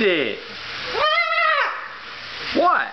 it? what?